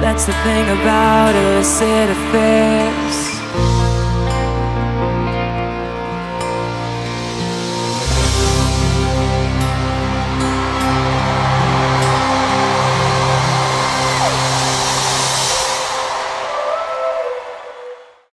That's the thing about illicit affairs.